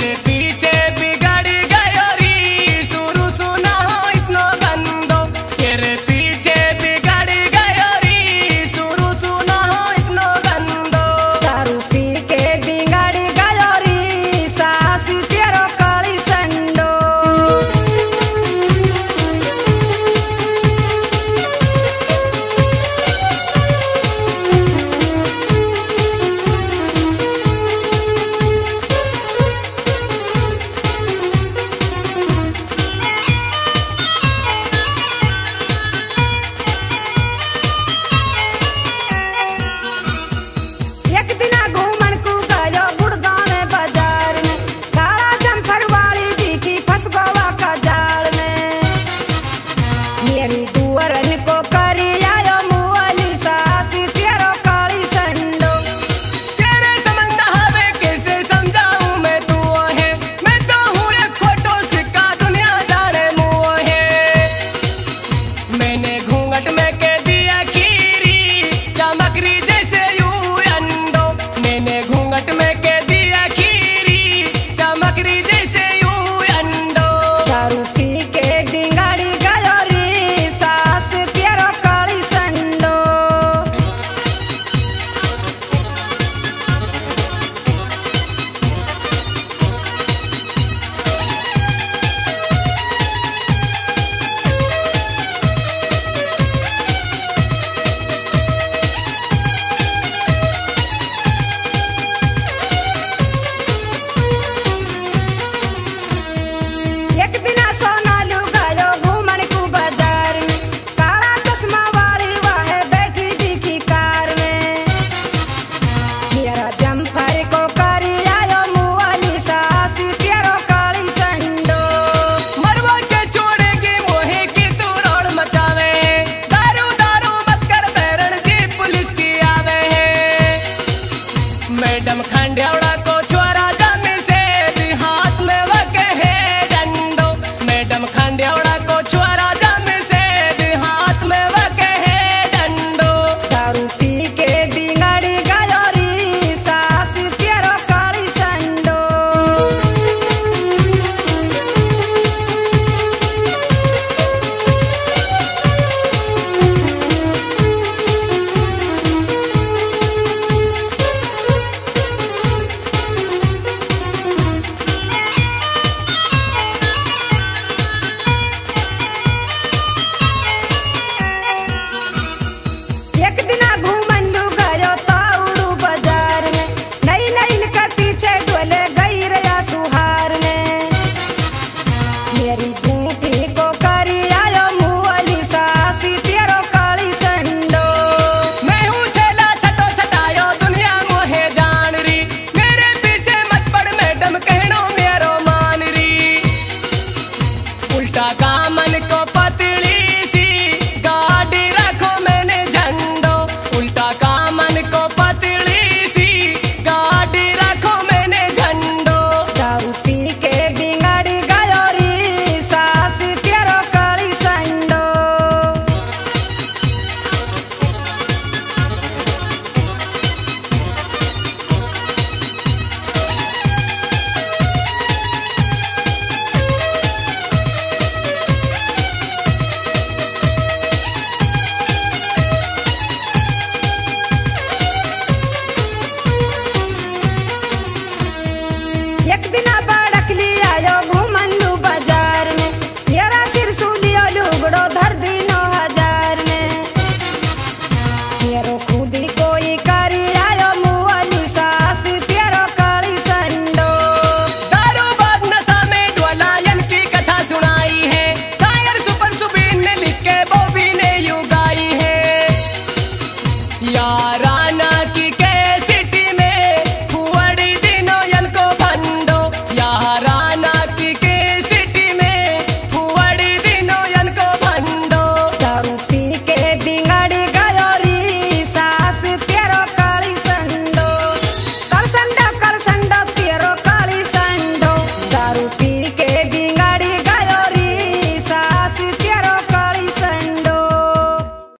तेरे P kuwara cumpre